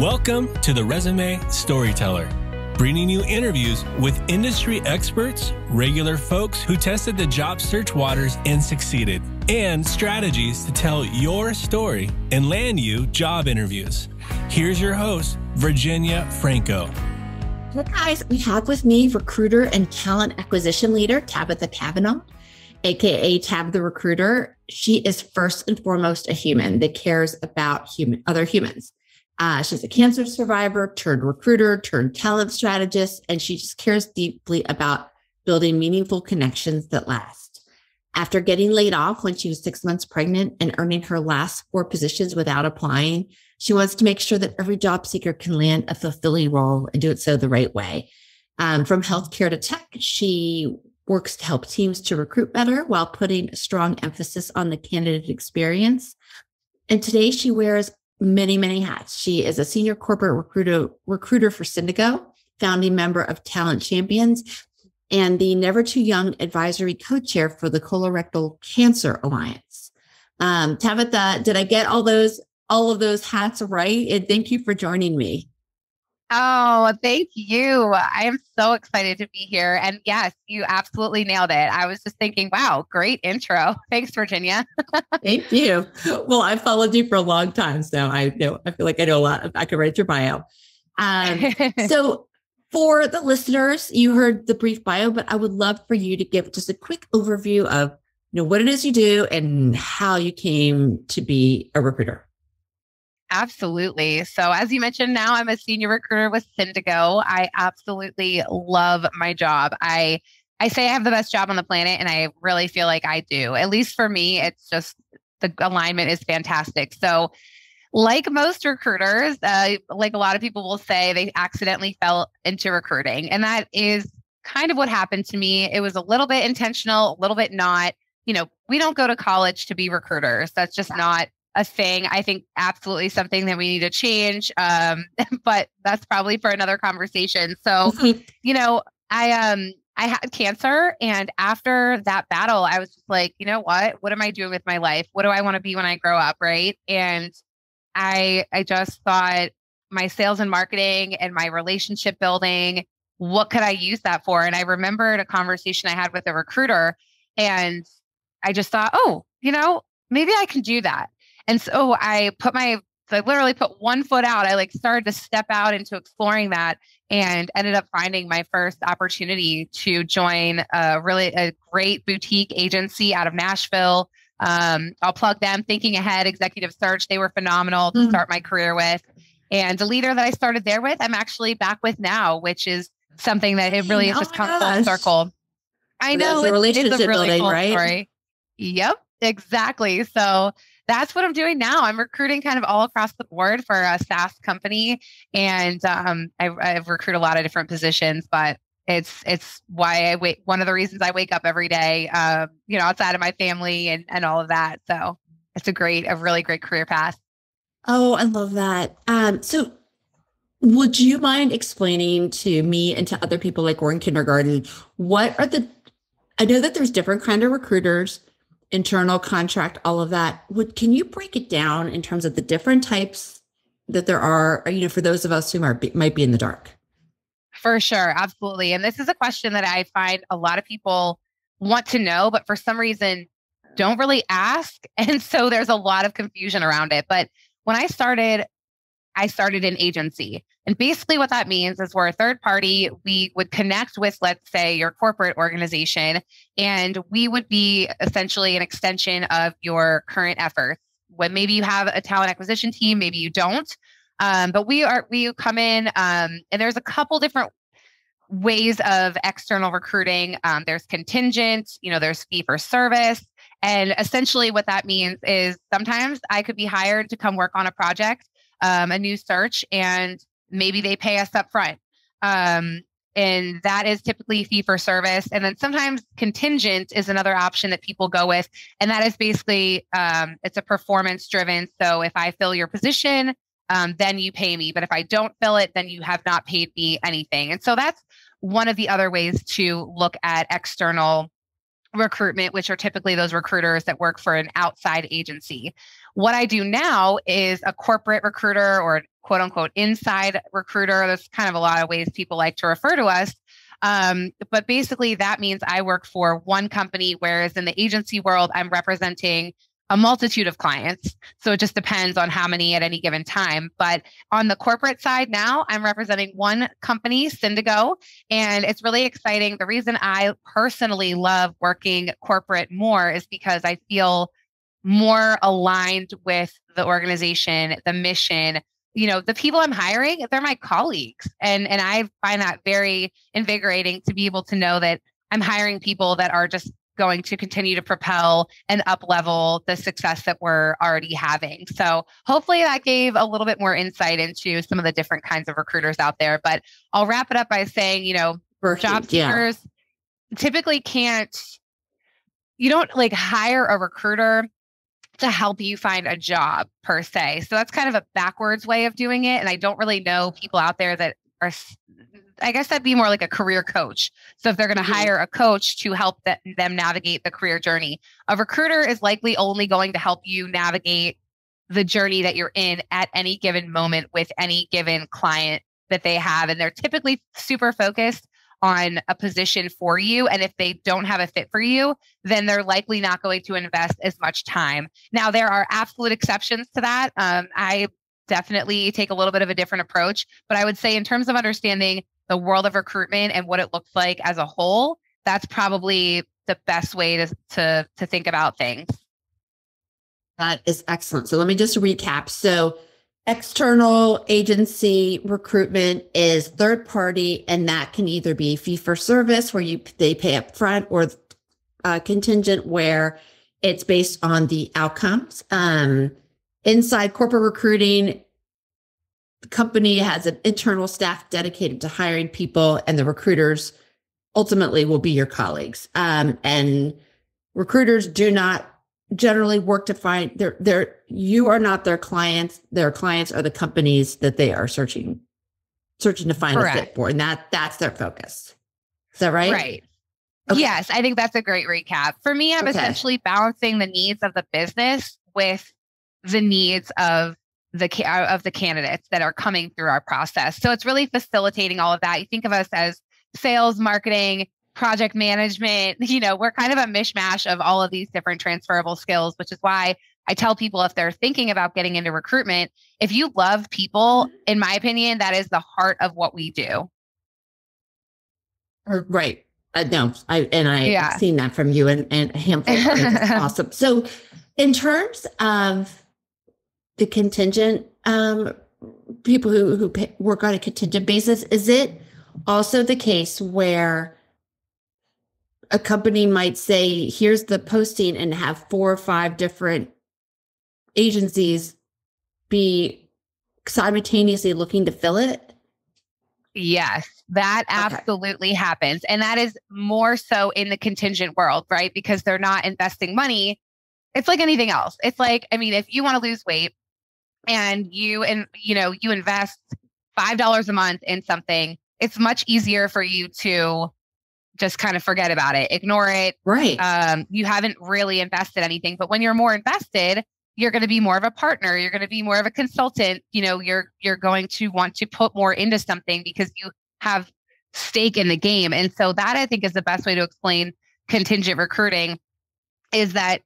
Welcome to the Resume Storyteller, bringing you interviews with industry experts, regular folks who tested the job search waters and succeeded, and strategies to tell your story and land you job interviews. Here's your host, Virginia Franco. Hey guys, we have with me recruiter and talent acquisition leader Tabitha Cavanagh, aka Tab the Recruiter. She is first and foremost a human that cares about human other humans. Uh, she's a cancer survivor, turned recruiter, turned talent strategist, and she just cares deeply about building meaningful connections that last. After getting laid off when she was six months pregnant and earning her last four positions without applying, she wants to make sure that every job seeker can land a fulfilling role and do it so the right way. Um, from healthcare to tech, she works to help teams to recruit better while putting a strong emphasis on the candidate experience. And today she wears many, many hats. She is a senior corporate recruiter, recruiter for Syndigo, founding member of Talent Champions, and the Never Too Young advisory co-chair for the Colorectal Cancer Alliance. Um, Tabitha, did I get all those all of those hats right? And thank you for joining me. Oh, thank you. I am so excited to be here. And yes, you absolutely nailed it. I was just thinking, wow, great intro. Thanks, Virginia. thank you. Well, I've followed you for a long time. So I know, I feel like I know a lot. I could write your bio. Um, so for the listeners, you heard the brief bio, but I would love for you to give just a quick overview of you know what it is you do and how you came to be a recruiter. Absolutely. So, as you mentioned, now I'm a senior recruiter with Syndigo. I absolutely love my job. I I say I have the best job on the planet, and I really feel like I do. At least for me, it's just the alignment is fantastic. So, like most recruiters, uh, like a lot of people will say, they accidentally fell into recruiting, and that is kind of what happened to me. It was a little bit intentional, a little bit not. You know, we don't go to college to be recruiters. That's just not a thing. I think absolutely something that we need to change. Um, but that's probably for another conversation. So, mm-hmm. you know, I um I had cancer and after that battle, I was just like, you know what? What am I doing with my life? What do I want to be when I grow up? Right. And I I just thought my sales and marketing and my relationship building, what could I use that for? And I remembered a conversation I had with a recruiter and I just thought, oh, you know, maybe I can do that. And so I put my, so I literally put one foot out. I like started to step out into exploring that and ended up finding my first opportunity to join a really a great boutique agency out of Nashville. Um, I'll plug them, Thinking Ahead Executive Search. They were phenomenal to mm. start my career with. And the leader that I started there with, I'm actually back with now, which is something that it really oh just come full circle. I know it's, relationship it's a really building, cool right? Story. Yep, exactly. So that's what I'm doing now. I'm recruiting kind of all across the board for a SaaS company, and um, I, I've recruited a lot of different positions, but it's it's why I wait. One of the reasons I wake up every day, um, you know, outside of my family and and all of that. So it's a great, a really great career path. Oh, I love that. Um, so would you mind explaining to me and to other people like we're in kindergarten what are the i know that there's different kind of recruiters internal contract, all of that. Would can you break it down in terms of the different types that there are? You know, for those of us who are might be in the dark. For sure, absolutely. And this is a question that I find a lot of people want to know, but for some reason don't really ask, and so there's a lot of confusion around it. But when I started, I started an agency. And basically, what that means is we're a third party. We would connect with, let's say, your corporate organization, and we would be essentially an extension of your current efforts. When maybe you have a talent acquisition team, maybe you don't. Um, but we are we come in, um, and there's a couple different ways of external recruiting. Um, there's contingent, you know, there's fee for service. And essentially, what that means is sometimes I could be hired to come work on a project, um, a new search, and maybe they pay us up front. Um, and that is typically fee for service. And then sometimes contingent is another option that people go with. And that is basically um, it's a performance driven. So if I fill your position, um, then you pay me. But if I don't fill it, then you have not paid me anything. And so that's one of the other ways to look at external recruitment, which are typically those recruiters that work for an outside agency. What I do now is a corporate recruiter or quote unquote inside recruiter. There's kind of a lot of ways people like to refer to us. Um, but basically, that means I work for one company, whereas in the agency world, I'm representing a multitude of clients. So it just depends on how many at any given time. But on the corporate side now, I'm representing one company, Syndigo, and it's really exciting. The reason I personally love working corporate more is because I feel more aligned with the organization, the mission, you know the people i'm hiring they're my colleagues and and i find that very invigorating to be able to know that i'm hiring people that are just going to continue to propel and up level the success that we're already having so hopefully that gave a little bit more insight into some of the different kinds of recruiters out there but i'll wrap it up by saying you know Perfect. job seekers yeah. typically can't you don't like hire a recruiter to help you find a job per se. So that's kind of a backwards way of doing it. And I don't really know people out there that are, I guess that'd be more like a career coach. So if they're going to mm-hmm. hire a coach to help the, them navigate the career journey, a recruiter is likely only going to help you navigate the journey that you're in at any given moment with any given client that they have. And they're typically super focused on a position for you. And if they don't have a fit for you, then they're likely not going to invest as much time. Now, there are absolute exceptions to that. Um, I definitely take a little bit of a different approach, but I would say, in terms of understanding the world of recruitment and what it looks like as a whole, that's probably the best way to, to, to think about things. That is excellent. So let me just recap. So External agency recruitment is third party, and that can either be fee for service where you they pay up front or uh, contingent where it's based on the outcomes. Um, inside corporate recruiting, the company has an internal staff dedicated to hiring people, and the recruiters ultimately will be your colleagues. Um, and recruiters do not generally work to find their their you are not their clients their clients are the companies that they are searching searching to find Correct. a fit for and that that's their focus is that right right okay. yes i think that's a great recap for me i'm okay. essentially balancing the needs of the business with the needs of the uh, of the candidates that are coming through our process so it's really facilitating all of that you think of us as sales marketing project management. You know, we're kind of a mishmash of all of these different transferable skills, which is why I tell people if they're thinking about getting into recruitment, if you love people, in my opinion, that is the heart of what we do. Right. Uh, no, I and I yeah. seen that from you and, and a handful. awesome. So, in terms of the contingent um, people who who pay, work on a contingent basis, is it also the case where a company might say, here's the posting and have four or five different agencies be simultaneously looking to fill it? Yes, that okay. absolutely happens. And that is more so in the contingent world, right? Because they're not investing money. It's like anything else. It's like, I mean, if you want to lose weight and you and you know, you invest $5 a month in something, it's much easier for you to just kind of forget about it, ignore it. Right. Um, you haven't really invested anything. But when you're more invested, you're going to be more of a partner. You're going to be more of a consultant. You know, you're you're going to want to put more into something because you have stake in the game. And so that I think is the best way to explain contingent recruiting is that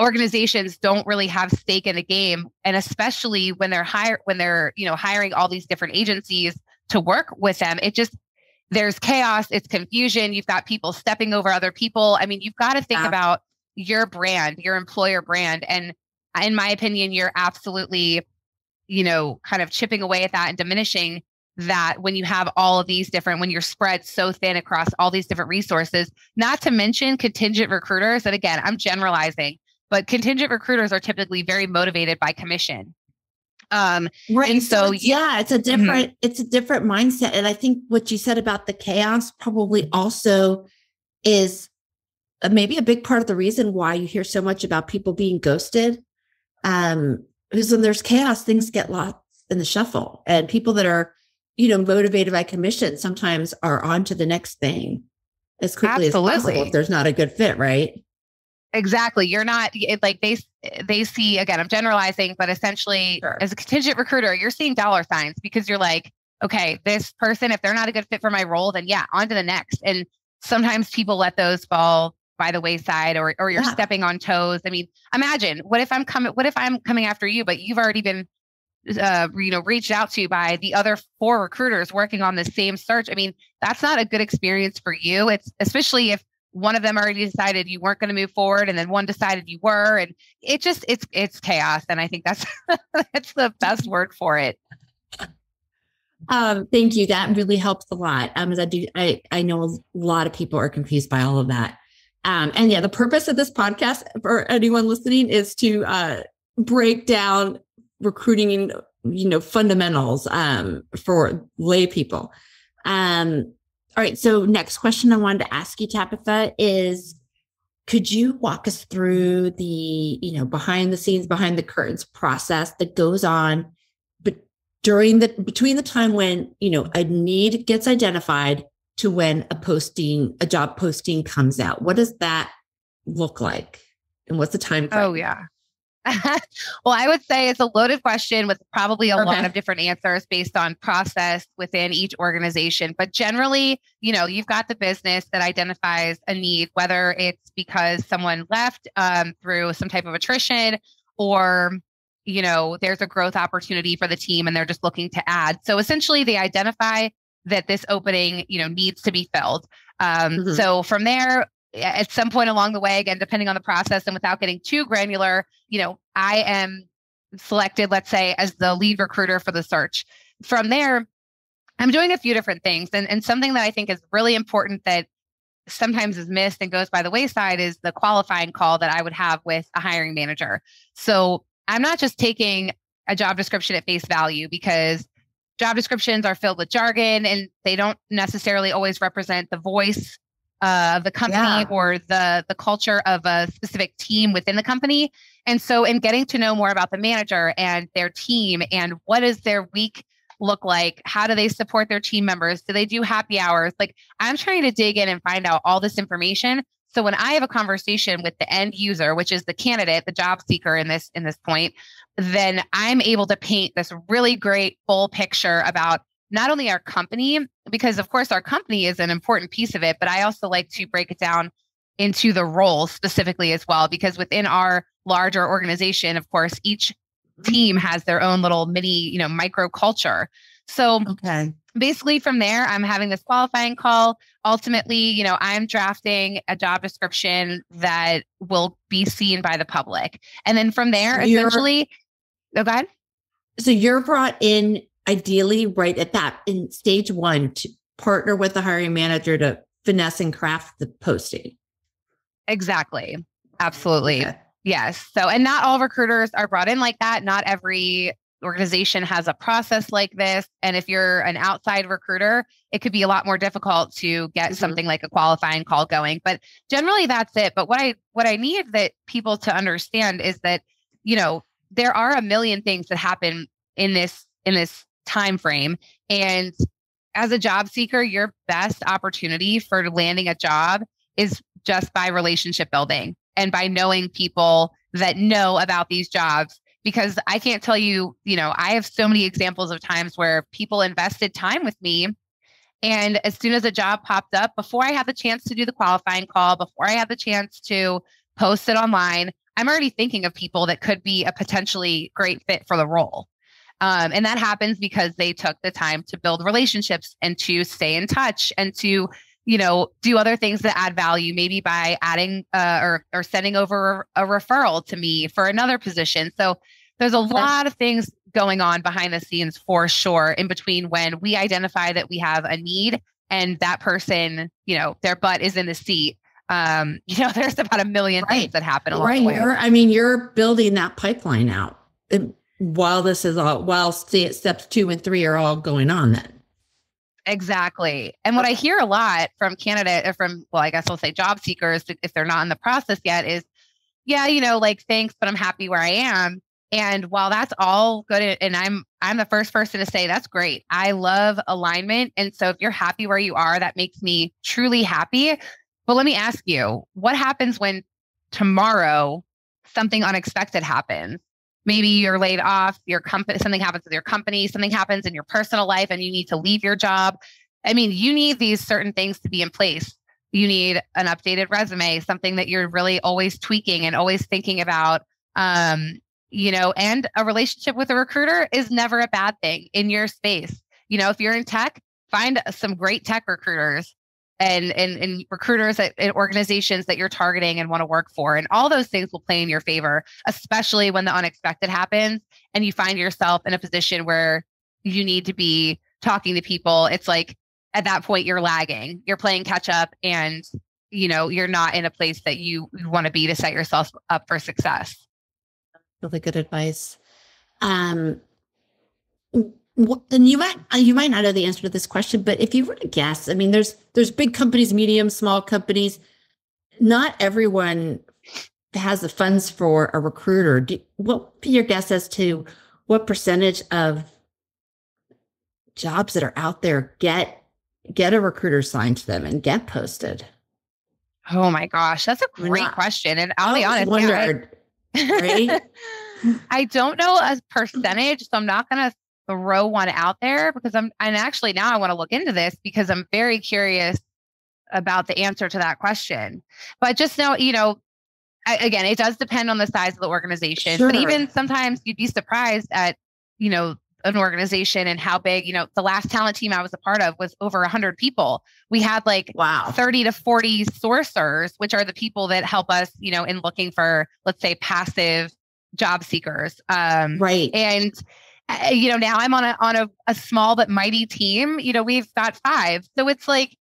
organizations don't really have stake in the game and especially when they're hire when they're you know hiring all these different agencies to work with them it just there's chaos, it's confusion. You've got people stepping over other people. I mean, you've got to think yeah. about your brand, your employer brand. And in my opinion, you're absolutely, you know, kind of chipping away at that and diminishing that when you have all of these different, when you're spread so thin across all these different resources, not to mention contingent recruiters. And again, I'm generalizing, but contingent recruiters are typically very motivated by commission. Um, right. And so, yeah, it's a mm-hmm. different, mm-hmm. it's a different mindset. And I think what you said about the chaos probably also is uh, maybe a big part of the reason why you hear so much about people being ghosted. Um, because when there's chaos, things get lost in the shuffle and people that are, you know, motivated by commission sometimes are on to the next thing as quickly Absolutely. as possible if there's not a good fit, right? Exactly. You're not it, like they they see again. I'm generalizing, but essentially, sure. as a contingent recruiter, you're seeing dollar signs because you're like, okay, this person, if they're not a good fit for my role, then yeah, on to the next. And sometimes people let those fall by the wayside, or or you're yeah. stepping on toes. I mean, imagine what if I'm coming? What if I'm coming after you, but you've already been uh, you know, reached out to by the other four recruiters working on the same search. I mean, that's not a good experience for you. It's especially if one of them already decided you weren't going to move forward and then one decided you were and it just it's it's chaos and i think that's that's the best word for it. Um thank you that really helps a lot um as i do i i know a lot of people are confused by all of that. Um and yeah the purpose of this podcast for anyone listening is to uh break down recruiting you know fundamentals um for lay people. Um all right. So, next question I wanted to ask you, Tabitha, is could you walk us through the, you know, behind the scenes, behind the curtains process that goes on but during the between the time when, you know, a need gets identified to when a posting, a job posting comes out? What does that look like? And what's the time oh, frame? Oh, yeah. well, I would say it's a loaded question with probably a okay. lot of different answers based on process within each organization. But generally, you know, you've got the business that identifies a need, whether it's because someone left um, through some type of attrition or you know there's a growth opportunity for the team and they're just looking to add so essentially they identify that this opening you know needs to be filled um, mm-hmm. so from there at some point along the way, again, depending on the process and without getting too granular, you know, I am selected, let's say, as the lead recruiter for the search. From there, I'm doing a few different things. And, and something that I think is really important that sometimes is missed and goes by the wayside is the qualifying call that I would have with a hiring manager. So I'm not just taking a job description at face value because job descriptions are filled with jargon and they don't necessarily always represent the voice uh, the company yeah. or the the culture of a specific team within the company. And so, in getting to know more about the manager and their team and what does their week look like, how do they support their team members? Do they do happy hours? Like, I'm trying to dig in and find out all this information. So when I have a conversation with the end user, which is the candidate, the job seeker in this in this point, then I'm able to paint this really great full picture about not only our company, because of course our company is an important piece of it, but I also like to break it down into the role specifically as well, because within our larger organization, of course, each mm-hmm. team has their own little mini, you know, micro culture. So okay. basically from there, I'm having this qualifying call. Ultimately, you know, I'm drafting a job description that will be seen by the public. And then from there, so essentially, oh, go ahead. So you're brought in ideally right at that in stage one to partner with the hiring manager to finesse and craft the posting. Exactly. Absolutely. Okay. Yes. So, and not all recruiters are brought in like that. Not every organization has a process like this. And if you're an outside recruiter, it could be a lot more difficult to get mm-hmm. something like a qualifying call going. But generally that's it. But what I what I need that people to understand is that, you know, there are a million things that happen in this in this time frame and as a job seeker your best opportunity for landing a job is just by relationship building and by knowing people that know about these jobs because I can't tell you, you know, I have so many examples of times where people invested time with me. And as soon as a job popped up, before I had the chance to do the qualifying call, before I had the chance to post it online, I'm already thinking of people that could be a potentially great fit for the role. Um, and that happens because they took the time to build relationships and to stay in touch and to, you know, do other things that add value, maybe by adding uh, or, or sending over a referral to me for another position. So there's a lot of things going on behind the scenes for sure in between when we identify that we have a need and that person, you know, their butt is in the seat um, you know, there's about a million right. things that happen along right. the way. I mean, you're building that pipeline out. It, while this is all while steps two and three are all going on then. Exactly. And what i hear a lot from candidate or from well i guess i'll say job seekers if they're not in the process yet is yeah you know like thanks but i'm happy where i am. And while that's all good and i'm i'm the first person to say that's great. I love alignment. And so if you're happy where you are that makes me truly happy. But let me ask you what happens when tomorrow something unexpected happens. Maybe you're laid off, your company something happens with your company, something happens in your personal life and you need to leave your job. I mean, you need these certain things to be in place. You need an updated resume, something that you're really always tweaking and always thinking about. Um, you know, and a relationship with a recruiter is never a bad thing in your space. You know, if you're in tech, find some great tech recruiters and and, and recruiters at, at organizations that you're targeting and want to work for and all those things will play in your favor especially when the unexpected happens and you find yourself in a position where you need to be talking to people. It's like at that point you're lagging. You're playing catch up and you know you're not in a place that you, you want to be to set yourself up for success. Really good advice. Um and you might uh, you might not know the answer to this question, but if you were to guess, I mean, there's there's big companies, medium, small companies. Not everyone has the funds for a recruiter. Do, what would be your guess as to what percentage of jobs that are out there get get a recruiter signed to them and get posted? Oh my gosh, that's a great not, question. And I'll be honest, wondered, yeah, I, right? I don't know a percentage, so I'm not going to throw one out there because I'm and actually now I want to look into this because I'm very curious about the answer to that question. But just know, you know, I, again, it does depend on the size of the organization. Sure. But even sometimes you'd be surprised at, you know, an organization and how big, you know, the last talent team I was a part of was over 100 people. We had like wow. 30 to 40 sourcers, which are the people that help us, you know, in looking for, let's say, passive job seekers. Um, right. And uh, you know, now I'm on a on a, a small but mighty team. You know, we've got five, so it's like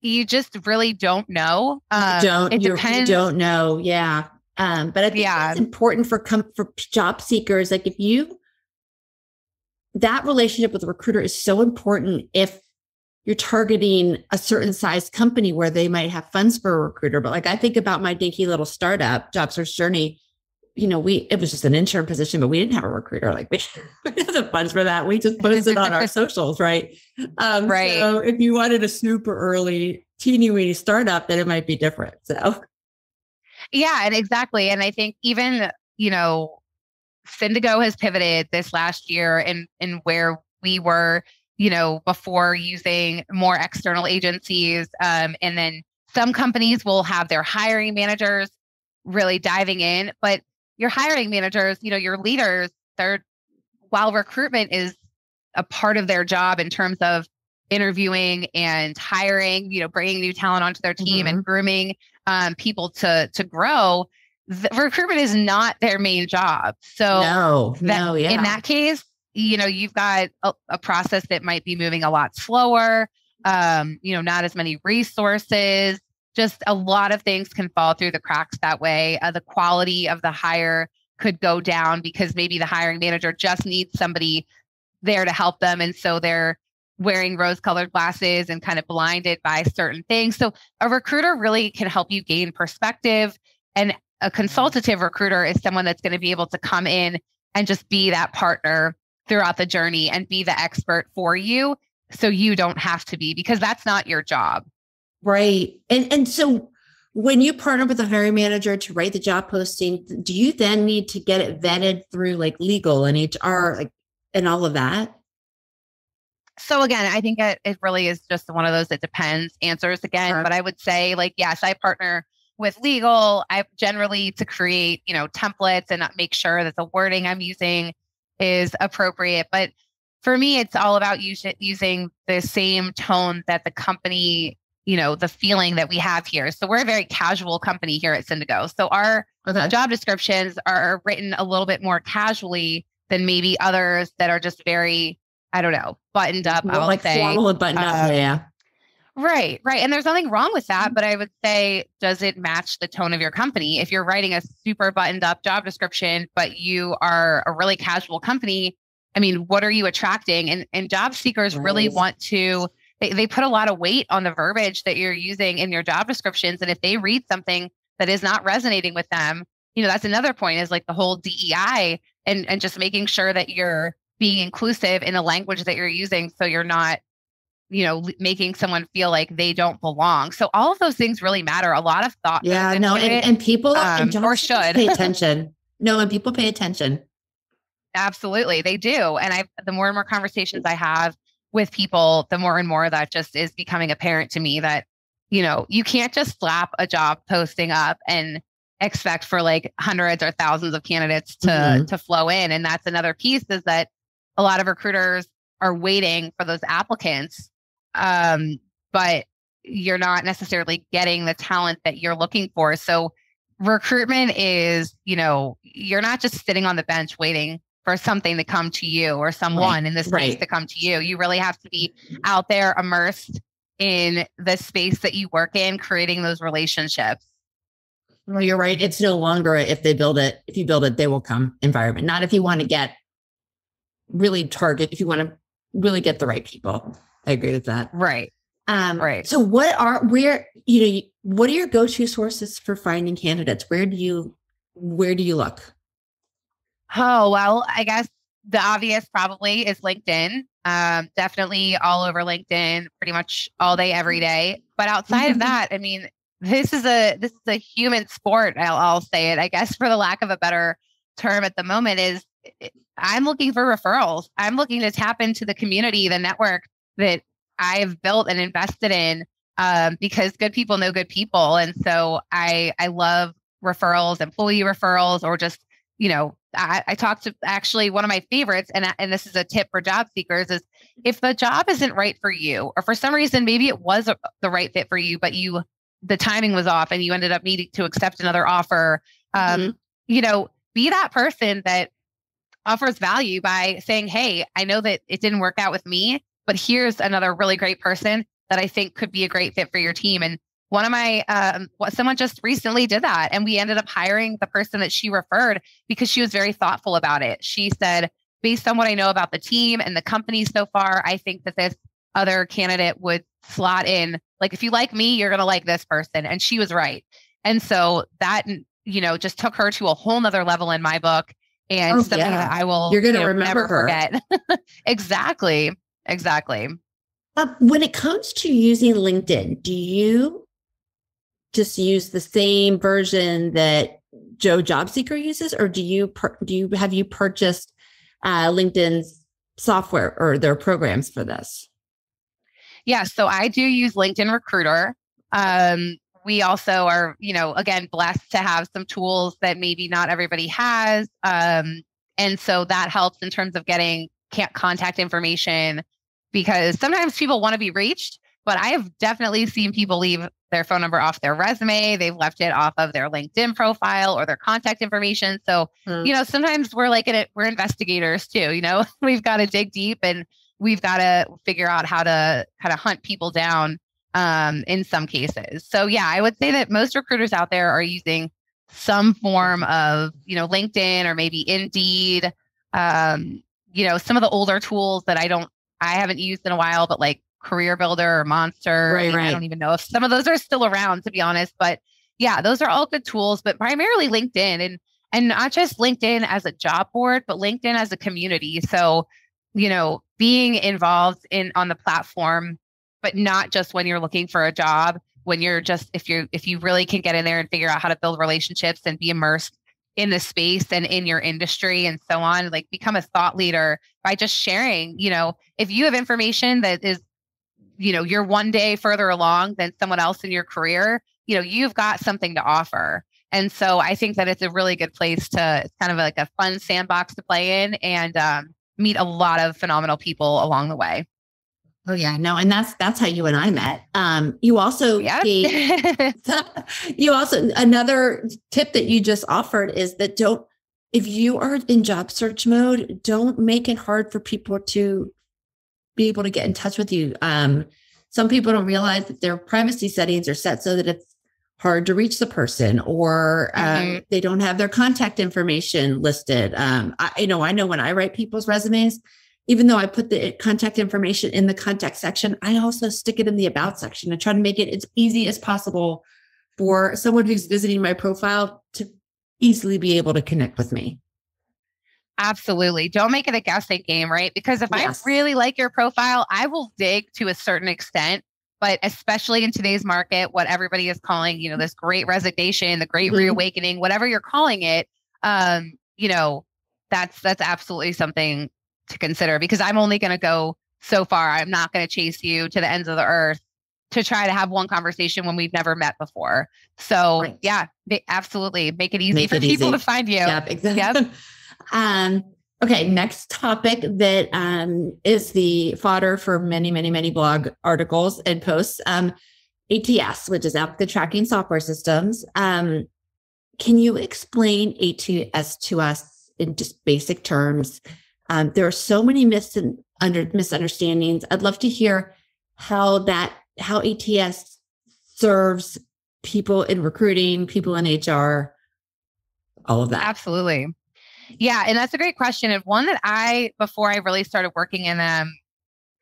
you just really don't know. Um, don't it depends. You don't know, yeah. Um, but I think yeah. it's important for com- for job seekers. Like if you that relationship with the recruiter is so important if you're targeting a certain size company where they might have funds for a recruiter. But like I think about my dinky little startup, job search journey you know, we it was just an intern position, but we didn't have a recruiter. Like we, we didn't funds for that. We just posted on our socials, right? Um, right. So if you wanted a super early teeny weeny startup, then it might be different. So yeah, and exactly. And I think even, you know, Syndigo has pivoted this last year and in, in where we were, you know, before using more external agencies. Um, and then some companies will have their hiring managers really diving in, but your hiring managers, you know, your leaders, they're while recruitment is a part of their job in terms of interviewing and hiring, you know, bringing new talent onto their team mm-hmm. and grooming um, people to to grow. The, recruitment is not their main job. So no, that, no, yeah. In that case, you know, you've got a, a process that might be moving a lot slower. Um, you know, not as many resources just a lot of things can fall through the cracks that way. Uh, the quality of the hire could go down because maybe the hiring manager just needs somebody there to help them. And so they're wearing rose colored glasses and kind of blinded by certain things. So a recruiter really can help you gain perspective. And a consultative recruiter is someone that's going to be able to come in and just be that partner throughout the journey and be the expert for you. So you don't have to be because that's not your job. Right. And and so when you partner with a hiring manager to write the job posting, do you then need to get it vetted through like legal and HR like and all of that? So again, I think it, it really is just one of those that depends answers again. Sure. But I would say like, yes, I partner with legal. I generally to create, you know, templates and make sure that the wording I'm using is appropriate. But for me, it's all about use, using the same tone that the company you know the feeling that we have here so we're a very casual company here at syndigo so our okay. job descriptions are written a little bit more casually than maybe others that are just very i don't know buttoned up well, like say. formal and buttoned up um, yeah Right, right. And there's nothing wrong with that. Mm-hmm. But I would say, does it match the tone of your company? If you're writing a super buttoned up job description, but you are a really casual company, I mean, what are you attracting? And, and job seekers really want to they, they put a lot of weight on the verbiage that you're using in your job descriptions. And if they read something that is not resonating with them, you know, that's another point is like the whole DEI and, and just making sure that you're being inclusive in a language that you're using. So you're not, you know, making someone feel like they don't belong. So all of those things really matter. A lot of thought. Yeah, no, and, and, people um, or should pay attention. no, and people pay attention. Absolutely, they do. And I, the more and more conversations I have with people, the more and more that just is becoming apparent to me that, you know, you can't just slap a job posting up and expect for like hundreds or thousands of candidates to mm-hmm. to flow in. And that's another piece is that a lot of recruiters are waiting for those applicants. Um, but you're not necessarily getting the talent that you're looking for. So recruitment is, you know, you're not just sitting on the bench waiting for something to come to you or someone right. in this space right. to come to you. You really have to be out there immersed in the space that you work in, creating those relationships. Well, you're right. It's no longer if they build it, if you build it, they will come environment. Not if you want to get really target, if you want to really get the right people. I agree with that. Right. Um, right. So what are where you know what are your go-to sources for finding candidates? Where do you where do you look? Oh, well, I guess the obvious probably is LinkedIn. Um, definitely all over LinkedIn, pretty much all day, every day. But outside of that, I mean, this is a this is a human sport. I'll, I'll say it, I guess, for the lack of a better term at the moment. Is I'm looking for referrals. I'm looking to tap into the community, the network that I've built and invested in, um, because good people know good people, and so I I love referrals, employee referrals, or just you know I, I talked to actually one of my favorites, and and this is a tip for job seekers: is if the job isn't right for you, or for some reason maybe it was a, the right fit for you, but you the timing was off and you ended up needing to accept another offer, um, mm-hmm. you know, be that person that offers value by saying, "Hey, I know that it didn't work out with me, but here's another really great person that I think could be a great fit for your team." And one of my um, what someone just recently did that and we ended up hiring the person that she referred because she was very thoughtful about it. She said based on what i know about the team and the company so far i think that this other candidate would slot in. Like if you like me you're going to like this person. And she was right. And so that you know just took her to a whole nother level in my book and oh, something yeah. that i will you're going to you know, remember her. forget. Exactly. Exactly. Uh, when it comes to using linkedin do you just use the same version that Joe Jobseeker uses, or do you do you have you purchased uh, LinkedIn's software or their programs for this? Yeah, so I do use LinkedIn Recruiter. Um, we also are, you know, again blessed to have some tools that maybe not everybody has, um, and so that helps in terms of getting contact information because sometimes people want to be reached but I have definitely seen people leave their phone number off their resume. They've left it off of their LinkedIn profile or their contact information. So, mm. you know, sometimes we're like, we're investigators too, you know, we've got to dig deep and we've got to figure out how to kind of hunt people down um, in some cases. So, yeah, I would say that most recruiters out there are using some form of, you know, LinkedIn or maybe Indeed. Um, you know, some of the older tools that I don't, I haven't used in a while, but like Career Builder or Monster. Right, right. I don't even know if some of those are still around, to be honest. But yeah, those are all good tools, but primarily LinkedIn and and not just LinkedIn as a job board, but LinkedIn as a community. So, you know, being involved in on the platform, but not just when you're looking for a job, when you're just if you're if you really can get in there and figure out how to build relationships and be immersed in the space and in your industry and so on like become a thought leader by just sharing you know if you have information that is you know you're one day further along than someone else in your career you know you've got something to offer and so i think that it's a really good place to it's kind of like a fun sandbox to play in and um, meet a lot of phenomenal people along the way Oh yeah, no, and that's that's how you and I met. Um, you also yep. gave, you also another tip that you just offered is that don't if you are in job search mode, don't make it hard for people to be able to get in touch with you. Um, some people don't realize that their privacy settings are set so that it's hard to reach the person or um, mm-hmm. they don't have their contact information listed. Um, I you know I know when I write people's resumes, even though I put the contact information in the contact section, I also stick it in the about section and try to make it as easy as possible for someone who's visiting my profile to easily be able to connect with me. Absolutely. Don't make it a guessing game, right? Because if yes. I really like your profile, I will dig to a certain extent. But especially in today's market, what everybody is calling, you know, this great resignation, the great mm-hmm. reawakening, whatever you're calling it, um, you know, that's that's absolutely something to consider because I'm only going to go so far. I'm not going to chase you to the ends of the earth to try to have one conversation when we've never met before. So right. yeah, absolutely make it easy make for it people easy. to find you. Yep, exactly. Yep. Um, okay, next topic that um, is the fodder for many, many, many blog articles and posts. Um, ATS, which is applicant tracking software systems. Um, can you explain ATS to us in just basic terms? Um, there are so many mis- under, misunderstandings. I'd love to hear how that how ATS serves people in recruiting, people in HR, all of that. Absolutely. Yeah, and that's a great question and one that I before I really started working in them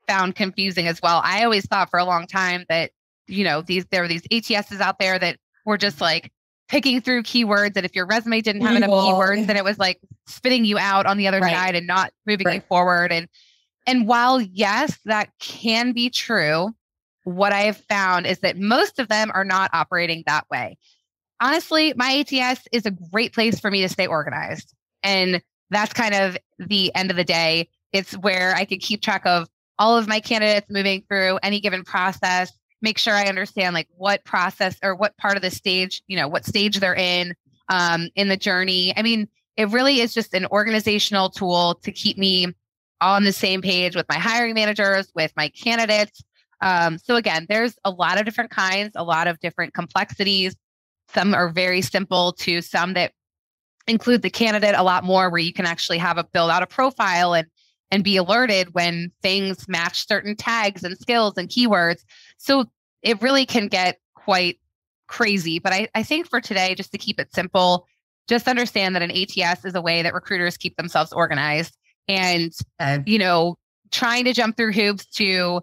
found confusing as well. I always thought for a long time that you know these there were these ATSs out there that were just like picking through keywords and if your resume didn't have enough keywords then it was like spitting you out on the other right. side and not moving right. you forward and and while yes that can be true what I have found is that most of them are not operating that way. Honestly, my ATS is a great place for me to stay organized. And that's kind of the end of the day. It's where I can keep track of all of my candidates moving through any given process, make sure I understand like what process or what part of the stage, you know, what stage they're in um, in the journey. I mean, it really is just an organizational tool to keep me on the same page with my hiring managers, with my candidates. Um, so again, there's a lot of different kinds, a lot of different complexities. Some are very simple to some that include the candidate a lot more where you can actually have a build out a profile and and be alerted when things match certain tags and skills and keywords so it really can get quite crazy but I, I think for today just to keep it simple just understand that an ats is a way that recruiters keep themselves organized and okay. you know trying to jump through hoops to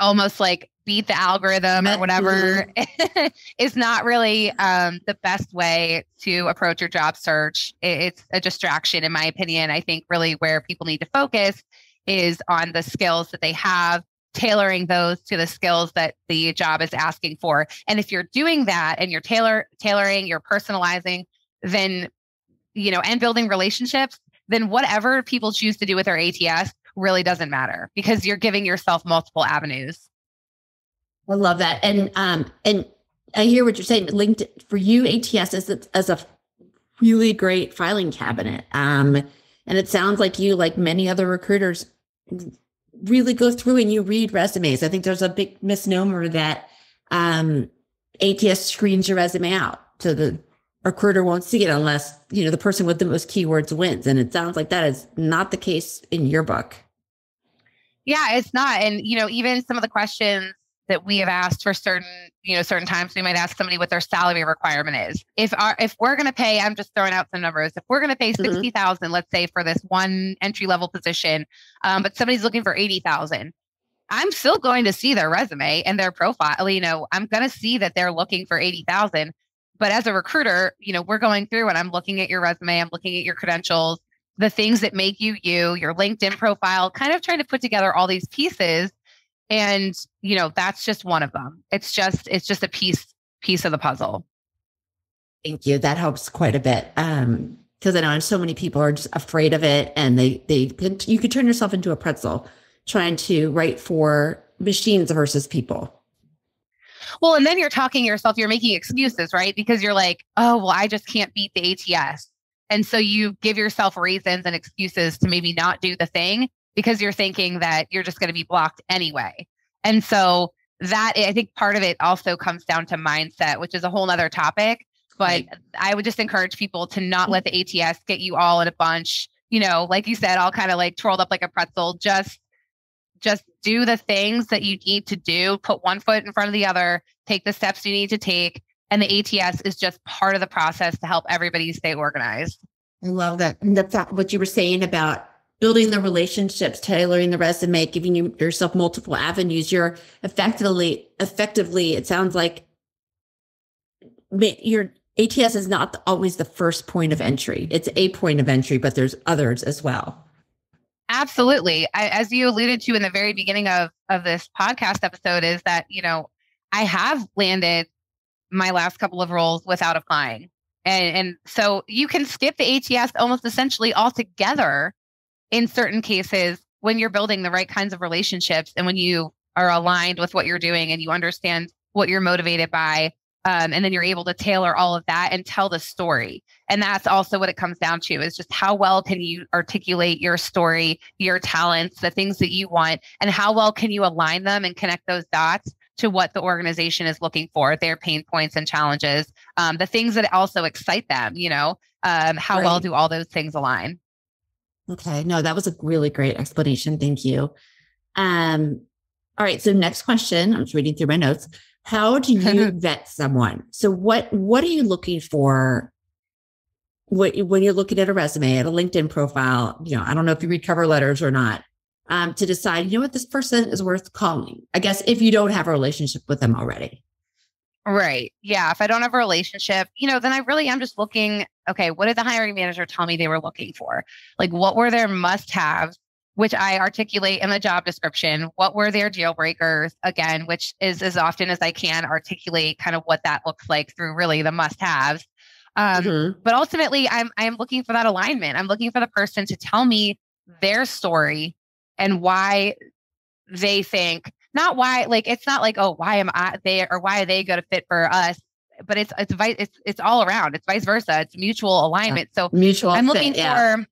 almost like beat the algorithm or whatever is not really um, the best way to approach your job search. It's a distraction, in my opinion. I think really where people need to focus is on the skills that they have, tailoring those to the skills that the job is asking for. And if you're doing that and you're tailor tailoring, you're personalizing, then you know, and building relationships, then whatever people choose to do with their ATS really doesn't matter because you're giving yourself multiple avenues. I love that. And um and I hear what you're saying. Linked for you, ATS is as a really great filing cabinet. Um, and it sounds like you, like many other recruiters, really go through and you read resumes. I think there's a big misnomer that um, ATS screens your resume out, so the recruiter won't see it unless you know the person with the most keywords wins. And it sounds like that is not the case in your book. Yeah, it's not. And you know, even some of the questions that we have asked for certain, you know, certain times we might ask somebody what their salary requirement is. If our if we're going to pay, I'm just throwing out some numbers. If we're going to pay mm-hmm. 60,000, mm-hmm. let's say for this one entry level position, um, but somebody's looking for 80,000, I'm still going to see their resume and their profile. You know, I'm going to see that they're looking for 80,000. But as a recruiter, you know, we're going through and I'm looking at your resume, I'm looking at your credentials, the things that make you you, your LinkedIn profile, kind of trying to put together all these pieces. And you know that's just one of them. It's just it's just a piece piece of the puzzle. Thank you. That helps quite a bit. Um because i know so many people are just afraid of it and they they you could turn yourself into a pretzel trying to write for machines versus people. Well and then you're talking yourself you're making excuses right? Because you're like oh well i just can't beat the ats and so you give yourself reasons and excuses to maybe not do the thing because you're thinking that you're just going to be blocked anyway. And so that I think part of it also comes down to mindset, which is a whole other topic. But. I would just encourage people to not mm. let the ATS get you all in a bunch, you know, like you said, all kind of like twirled up like a pretzel. Just just do the things that you need to do, put one foot in front of the other, take the steps you need to take. And the ATS is just part of the process to help everybody stay organized. I love that. And that's what you were saying about building the relationships, tailoring the resume, giving you, yourself multiple avenues, you're effectively, effectively, it sounds like you're ATS is not always the first point of entry. It's a point of entry, but there's others as well. Absolutely. I, as you alluded to in the very beginning of of this podcast episode, is that you know I have landed my last couple of roles without applying, and and so you can skip the ATS almost essentially altogether in certain cases when you're building the right kinds of relationships and when you are aligned with what you're doing and you understand what you're motivated by um, and then you're able to tailor all of that and tell the story. And that's also what it comes down to is just how well can you articulate your story your talents the things that you want and how well can you align them and connect those dots to what the organization is looking for their pain points and challenges um, the things that also excite them you know um, how right. well do all those things align okay no that was a really great explanation thank you um all right so next question i'm just reading through my notes how do you vet someone? So what what are you looking for what, when you're looking at a resume, at a LinkedIn profile? You know, I don't know if you read cover letters or not. Um, to decide, you know what, this person is worth calling. I guess if you don't have a relationship with them already. Right. Yeah. If I don't have a relationship, you know, then I really am just looking, okay, what did the hiring manager tell me they were looking for? Like, what were their must haves? which I articulate in the job description. What were their deal breakers? Again, which is as often as I can articulate kind of what that looks like through really the must haves. Um, mm-hmm. But ultimately, I'm I'm looking for that alignment. I'm looking for the person to tell me their story and why they think not why like it's not like oh why am I they or why are they going to fit for us but it's it's vice it's it's all around it's vice versa it's mutual uh, alignment so mutual i'm looking fit, yeah. for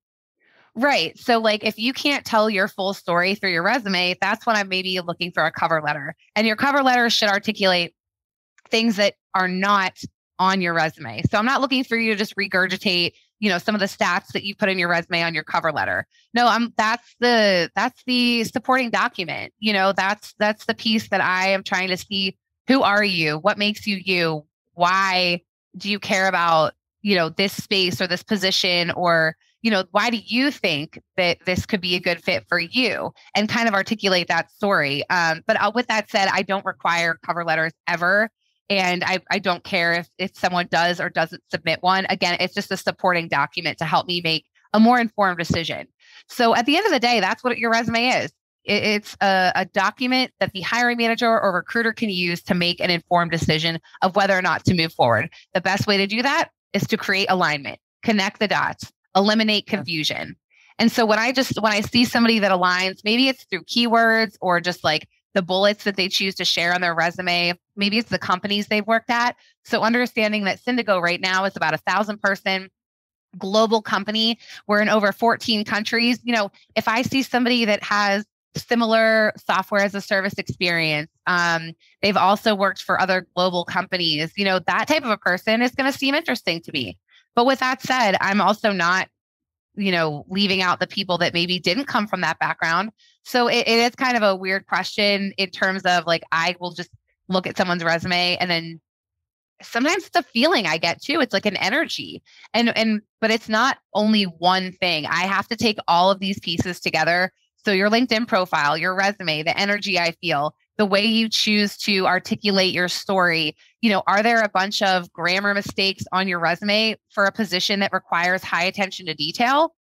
Right. So, like, if you can't tell your full story through your resume, that's when I'm maybe looking for a cover letter. And your cover letter should articulate things that are not on your resume. So, I'm not looking for you to just regurgitate, you know, some of the stats that you put in your resume on your cover letter. No, I'm that's the that's the supporting document. You know, that's that's the piece that I am trying to see who are you? What makes you you? Why do you care about, you know, this space or this position or you know, why do you think that this could be a good fit for you? And kind of articulate that story. Um, but uh, with that said, I don't require cover letters ever. And I, I don't care if, if someone does or doesn't submit one. Again, it's just a supporting document to help me make a more informed decision. So at the end of the day, that's what your resume is. it's a, a document that the hiring manager or recruiter can use to make an informed decision of whether or not to move forward. The best way to do that is to create alignment, connect the dots, eliminate confusion. And so when I just when I see somebody that aligns, maybe it's through keywords or just like the bullets that they choose to share on their resume, maybe it's the companies they've worked at. So understanding that Syndigo right now is about a thousand person global company. We're in over 14 countries. You know, if I see somebody that has similar software as a service experience. Um, they've also worked for other global companies. You know, that type of a person is going to seem interesting to me. But with that said, I'm also not, you know, leaving out the people that maybe didn't come from that background. So it, it is kind of a weird question in terms of like, I will just look at someone's resume and then sometimes it's a feeling I get too. It's like an energy. And and but it's not only one thing. I have to take all of these pieces together. So your LinkedIn profile, your resume, the energy I feel, the way you choose to articulate your story. You know, are there a bunch of grammar mistakes on your resume for a position that requires high attention to detail?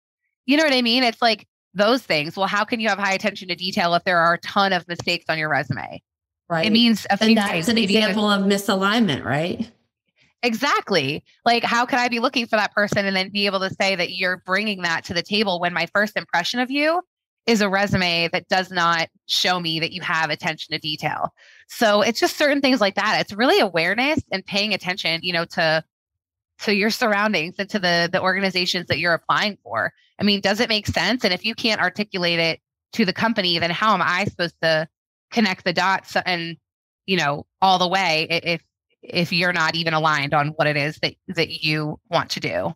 You know what I mean? It's like those things. Well, how can you have high attention to detail if there are a ton of mistakes on your resume? Right. It means a few and that's an example of misalignment, right? Exactly. Like, how could I be looking for that person and then be able to say that you're bringing that to the table when my first impression of you is a resume that does not show me that you have attention to detail. So it's just certain things like that. It's really awareness and paying attention, you know, to to your surroundings and to the the organizations that you're applying for. I mean, does it make sense? And if you can't articulate it to the company, then how am I supposed to connect the dots and you know all the way if if you're not even aligned on what it is that that you want to do?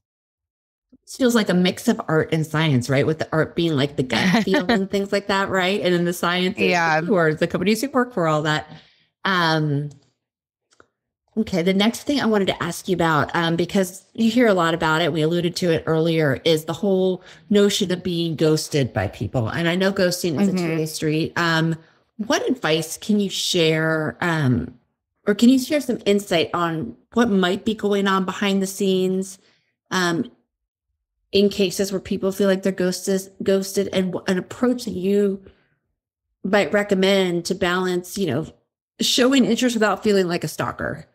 This feels like a mix of art and science, right? With the art being like the gut feel and things like that, right? And then the science, yeah, towards the companies who work for all that. Um, okay, the next thing I wanted to ask you about, um, because you hear a lot about it, we alluded to it earlier, is the whole notion of being ghosted by people. And I know ghosting is mm-hmm. a two-way street. Um, what advice can you share um, or can you share some insight on what might be going on behind the scenes um, in cases where people feel like they're ghosted, ghosted and an approach that you might recommend to balance, you know, showing interest without feeling like a stalker.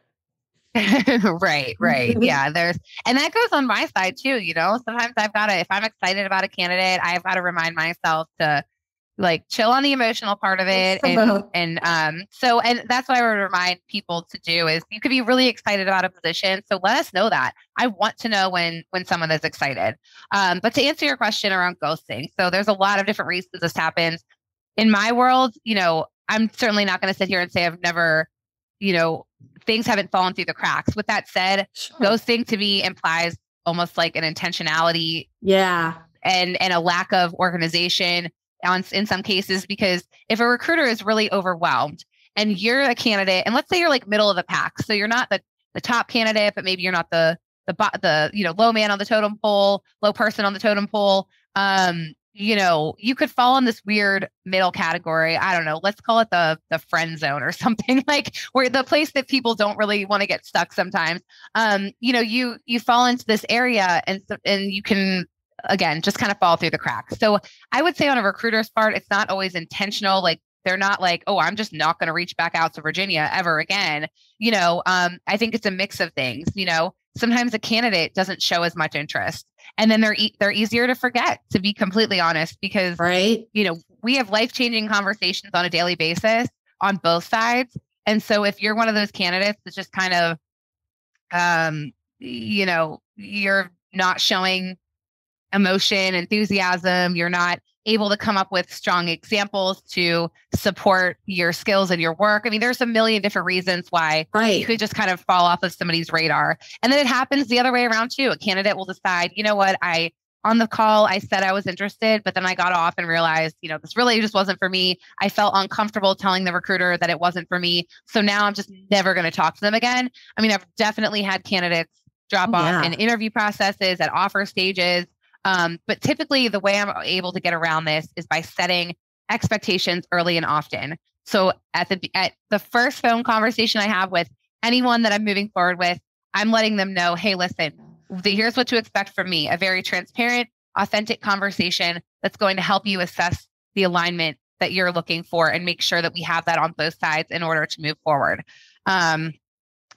right, right. Mm-hmm. Yeah, there's and that goes on my side too, you know. Sometimes I've got to if I'm excited about a candidate, I've got to remind myself to like chill on the emotional part of it and and um so and that's what I would remind people to do is you could be really excited about a position so let us know that. I want to know when when someone is excited. Um but to answer your question around ghosting so there's a lot of different reasons this happens. In my world you know I'm certainly not going to sit here and say I've never you know things haven't fallen through the cracks. With that said sure. ghosting to me implies almost like an intentionality yeah. and and a lack of organization on, in some cases because if a recruiter is really overwhelmed and you're a candidate and let's say you're like middle of the pack so you're not the the top candidate but maybe you're not the the the you know low man on the totem pole low person on the totem pole um you know you could fall in this weird middle category. I don't know let's call it the the friend zone or something like where the place that people don't really want to get stuck sometimes. Um you know you you fall into this area and and you can again, just kind of fall through the cracks. So I would say on a recruiter's part, it's not always intentional. Like they're not like, oh, I'm just not going to reach back out to Virginia ever again. You know, um, I think it's a mix of things. You know, sometimes a candidate doesn't show as much interest, and then they're e- they're easier to forget. To be completely honest, because right, you know, we have life changing conversations on a daily basis on both sides, and so if you're one of those candidates that's just kind of, um, you know, you're not showing emotion, enthusiasm. You're not able to come up with strong examples to support your skills and your work. I mean, there's a million different reasons why right. you could just kind of fall off of somebody's radar. And then it happens the other way around too. A candidate will decide, you know what, I on the call, I said I was interested, but then I got off and realized, you know, this really just wasn't for me. I felt uncomfortable telling the recruiter that it wasn't for me. So now I'm just never going to talk to them again. I mean, I've definitely had candidates drop oh, off yeah. in interview processes at offer stages um, but typically, the way I'm able to get around this is by setting expectations early and often. So at the at the first phone conversation I have with anyone that I'm moving forward with, I'm letting them know, hey, listen, here's what to expect from me: a very transparent, authentic conversation that's going to help you assess the alignment that you're looking for and make sure that we have that on both sides in order to move forward. Um,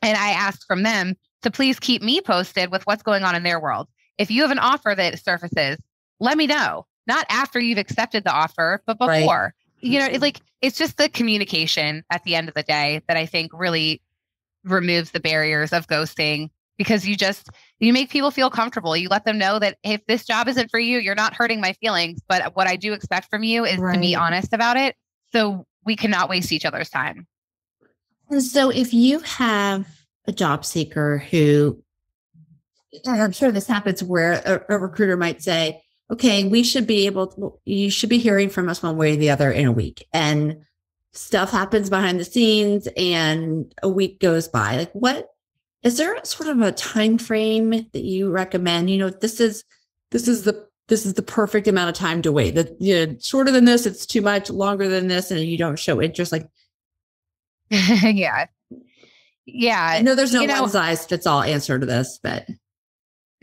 and I ask from them to please keep me posted with what's going on in their world if you have an offer that surfaces, let me know. Not after you've accepted the offer, but before. Right. You know, it's mm-hmm. like it's just the communication at the end of the day that I think really removes the barriers of ghosting because you just you make people feel comfortable. You let them know that if this job isn't for you, you're not hurting my feelings, but what I do expect from you is right. to be honest about it so we cannot waste each other's time. And so if you have a job seeker who I'm sure this happens where a, a, recruiter might say, okay, we should be able to, you should be hearing from us one way or the other in a week. And stuff happens behind the scenes and a week goes by. Like what is there sort of a time frame that you recommend? You know, this is this is the this is the perfect amount of time to wait. That you know, shorter than this, it's too much, longer than this, and you don't show interest. Like yeah. Yeah. I know there's no you know, one size fits all answer to this, but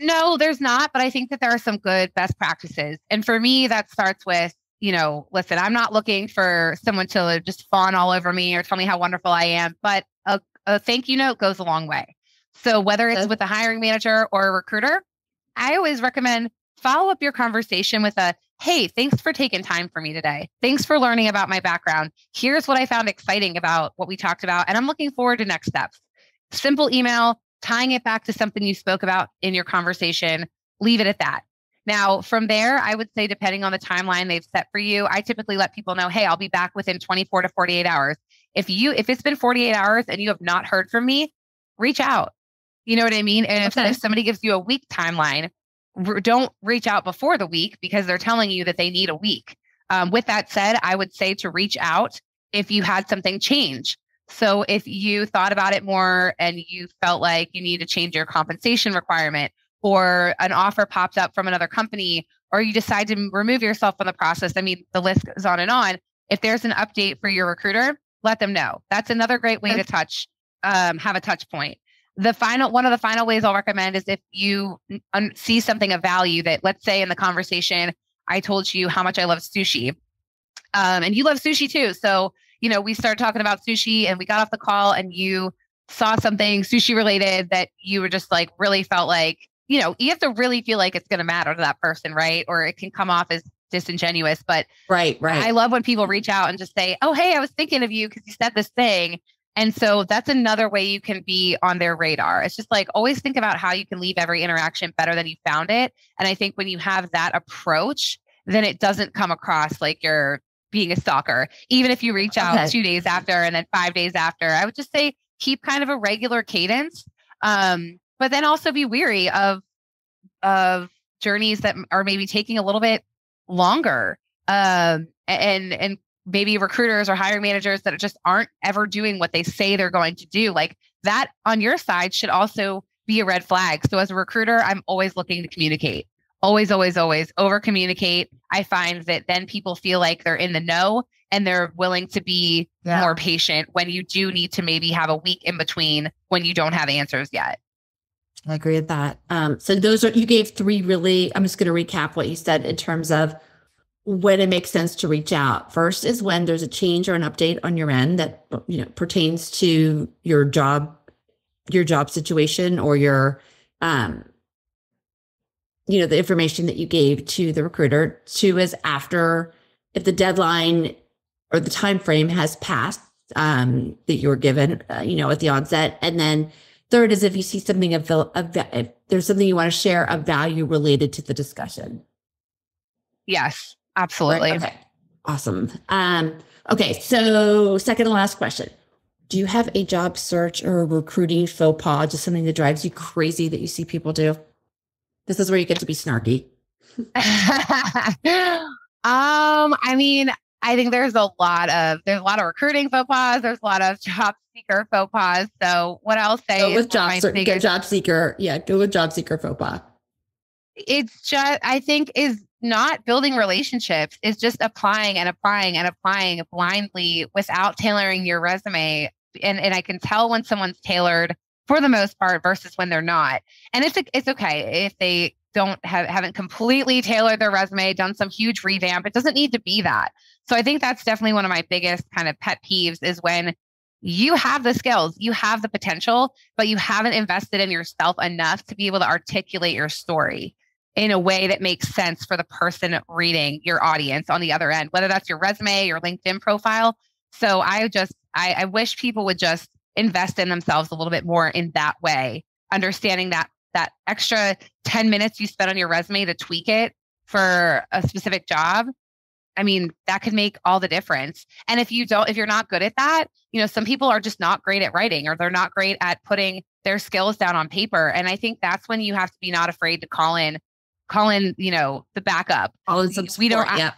no, there's not, but I think that there are some good best practices. And for me, that starts with, you know, listen, I'm not looking for someone to just fawn all over me or tell me how wonderful I am, but a, a thank you note goes a long way. So whether it's with a hiring manager or a recruiter, I always recommend follow up your conversation with a hey, thanks for taking time for me today. Thanks for learning about my background. Here's what I found exciting about what we talked about, and I'm looking forward to next steps. Simple email, tying it back to something you spoke about in your conversation, leave it at that. Now, from there, I would say, depending on the timeline they've set for you, I typically let people know, hey, I'll be back within 24 to 48 hours. If you, if it's been 48 hours and you have not heard from me, reach out. You know what I mean? And okay. if, if somebody gives you a week timeline, don't reach out before the week because they're telling you that they need a week. Um, with that said, I would say to reach out if you had something change. So if you thought about it more and you felt like you need to change your compensation requirement or an offer popped up from another company or you decide to remove yourself from the process, I mean, the list goes on and on. If there's an update for your recruiter, let them know. That's another great way to touch, um, have a touch point. the final one of the final ways I'll recommend is if you un- see something of value that let's say in the conversation I told you how much I love sushi. Um, and you love sushi too. So, you know, we started talking about sushi and we got off the call and you saw something sushi related that you were just like really felt like, you know, you have to really feel like it's going to matter to that person, right? Or it can come off as disingenuous. But right, right. I love when people reach out and just say, "Oh, hey, I was thinking of you because you said this thing." And so that's another way you can be on their radar. It's just like always think about how you can leave every interaction better than you found it. And I think when you have that approach, then it doesn't come across like you're being a stalker. Even if you reach out okay. two days after and then five days after, I would just say keep kind of a regular cadence. Um, but then also be weary of of journeys that are maybe taking a little bit longer um, and and maybe recruiters or hiring managers that just aren't ever doing what they say they're going to do like that on your side should also be a red flag so as a recruiter i'm always looking to communicate always always always over communicate i find that then people feel like they're in the know and they're willing to be yeah. more patient when you do need to maybe have a week in between when you don't have answers yet I agree with that. Um, so those are you gave three really. I'm just going to recap what you said in terms of when it makes sense to reach out. First is when there's a change or an update on your end that you know pertains to your job, your job situation, or your, um, you know, the information that you gave to the recruiter. Two is after if the deadline or the time frame has passed um, that you were given, uh, you know, at the onset, and then Third is if you see something of, of if there's something you want to share of value related to the discussion. Yes, absolutely. Right? Okay. Awesome. Um, okay. So second and last question. Do you have a job search or a recruiting faux pas, just something that drives you crazy that you see people do? This is where you get to be snarky. um, I mean, I think there's a lot of there's a lot of recruiting faux pas. There's a lot of job seeker faux pas. So what I'll say go with job, go job seeker. Yeah, go with job seeker faux pas. It's just I think is not building relationships. Is just applying and applying and applying blindly without tailoring your resume. And and I can tell when someone's tailored for the most part versus when they're not. And it's it's okay if they don't have haven't completely tailored their resume, done some huge revamp. It doesn't need to be that. So I think that's definitely one of my biggest kind of pet peeves is when you have the skills, you have the potential, but you haven't invested in yourself enough to be able to articulate your story in a way that makes sense for the person reading your audience on the other end, whether that's your resume, your LinkedIn profile. So I just, I, I wish people would just invest in themselves a little bit more in that way, understanding that that extra 10 minutes you spent on your resume to tweak it for a specific job I mean, that could make all the difference. And if you don't, if you're not good at that, you know, some people are just not great at writing or they're not great at putting their skills down on paper. And I think that's when you have to be not afraid to call in, call in, you know, the backup. Call in some we don't, yeah.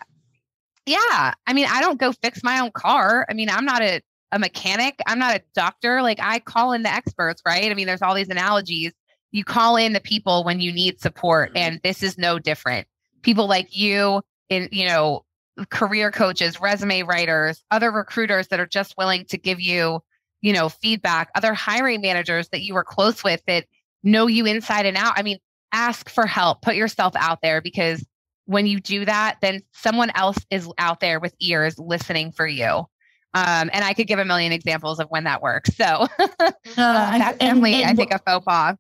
yeah. I mean, I don't go fix my own car. I mean, I'm not a, a mechanic. I'm not a doctor. Like I call in the experts, right? I mean, there's all these analogies. You call in the people when you need support. Mm-hmm. And this is no different. People like you in, you know, career coaches, resume writers, other recruiters that are just willing to give you, you know, feedback, other hiring managers that you are close with that know you inside and out. I mean, ask for help, put yourself out there because when you do that, then someone else is out there with ears listening for you. Um, and I could give a million examples of when that works. So uh, that's definitely, and, and, I think, a faux pas.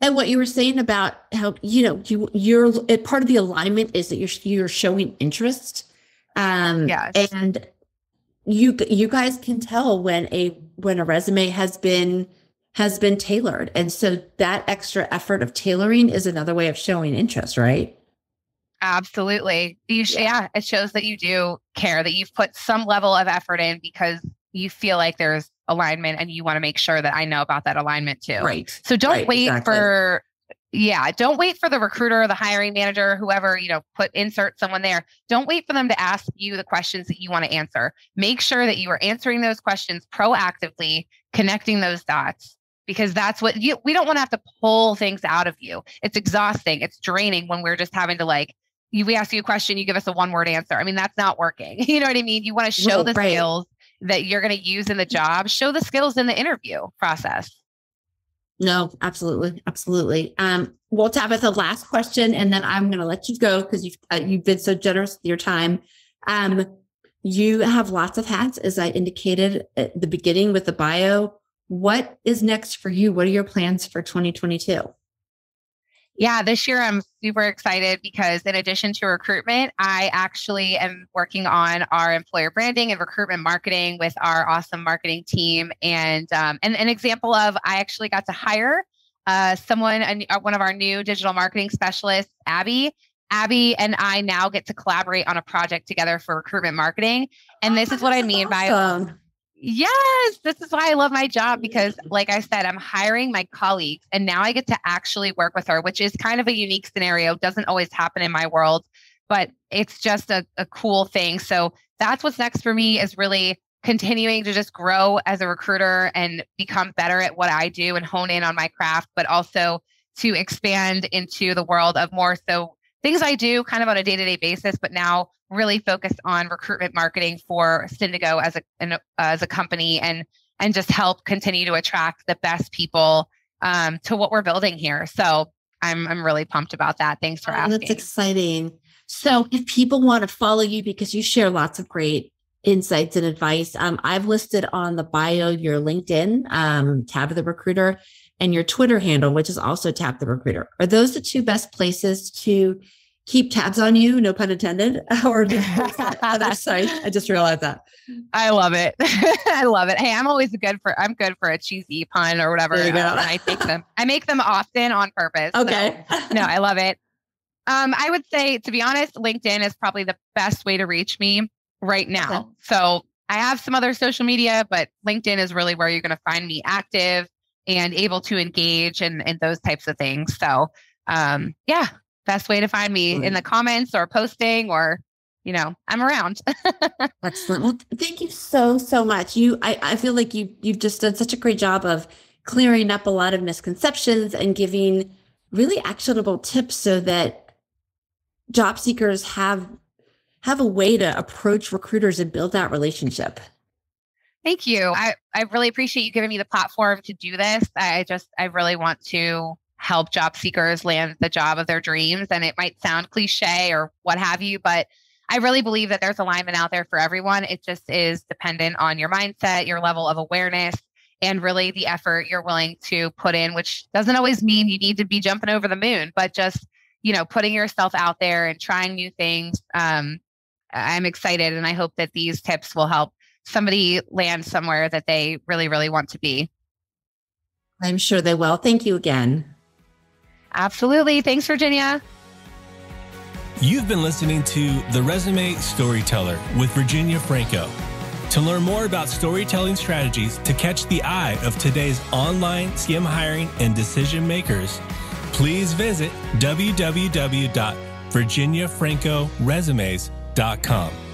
And what you were saying about how you know you you're part of the alignment is that you're you're showing interest um, yes. and you you guys can tell when a when a resume has been has been tailored. And so that extra effort of tailoring is another way of showing interest, right? Absolutely. You sh- yeah. yeah, it shows that you do care, that you've put some level of effort in because you feel like there's alignment and you want to make sure that I know about that alignment too. Right. So don't right, wait exactly. for yeah, don't wait for the recruiter, the hiring manager, whoever, you know, put insert someone there. Don't wait for them to ask you the questions that you want to answer. Make sure that you are answering those questions proactively, connecting those dots because that's what you we don't want to have to pull things out of you. It's exhausting, it's draining when we're just having to like we ask you a question, you give us a one word answer. I mean, that's not working. You know what I mean? You want to show the right. skills that you're going to use in the job, show the skills in the interview process. No, absolutely, absolutely. Um, well, Tabitha, the last question, and then I'm going to let you go because you've uh, you've been so generous with your time. Um, you have lots of hats, as I indicated at the beginning with the bio. What is next for you? What are your plans for 2022? Yeah, this year I'm super excited because in addition to recruitment, I actually am working on our employer branding and recruitment marketing with our awesome marketing team. And um, and an example of I actually got to hire uh, someone, uh, one of our new digital marketing specialists, Abby. Abby and I now get to collaborate on a project together for recruitment marketing. And this is what I mean awesome. by Yes, this is why I love my job because, like I said, I'm hiring my colleagues and now I get to actually work with her, which is kind of a unique scenario. Doesn't always happen in my world, but it's just a, a cool thing. So that's what's next for me is really continuing to just grow as a recruiter and become better at what I do and hone in on my craft, but also to expand into the world of more so things I do kind of on a day to day basis, but now really focused on recruitment marketing for Syndigo as a an, as a company and and just help continue to attract the best people um, to what we're building here. So I'm I'm really pumped about that. Thanks for oh, asking. That's exciting. So if people want to follow you because you share lots of great insights and advice, um, I've listed on the bio your LinkedIn, um, The Recruiter, and your Twitter handle, which is also Tab the Recruiter. Are those the two best places to keep tabs on you, no pun intended, or other site. I just realized that. I love it. I love it. Hey, I'm always good for I'm good for a cheesy pun or whatever. There you go. I make them. I make them often on purpose. Okay. So, no, I love it. Um, I would say, to be honest, LinkedIn is probably the best way to reach me right now. Okay. So I have some other social media, but LinkedIn is really where you're going to find me active and able to engage and, and those types of things. So um, yeah, best way to find me in the comments or posting or you know i'm around. Excellent. Well thank you so so much. You I, I feel like you you've just done such a great job of clearing up a lot of misconceptions and giving really actionable tips so that job seekers have have a way to approach recruiters and build that relationship thank you i i really appreciate you giving me the platform to do this i just i really want to help job seekers land the job of their dreams. And it might sound cliche or what have you, but I really believe that there's alignment out there for everyone. It just is dependent on your mindset, your level of awareness, and really the effort you're willing to put in, which doesn't always mean you need to be jumping over the moon, but just, you know, putting yourself out there and trying new things. Um, I'm excited and I hope that these tips will help somebody land somewhere that they really, really want to be. I'm sure they will. Thank you again. Absolutely. Thanks, Virginia. You've been listening to The Resume Storyteller with Virginia Franco. To learn more about storytelling strategies to catch the eye of today's online skim hiring and decision makers, please visit www.virginiafrancoresumes.com.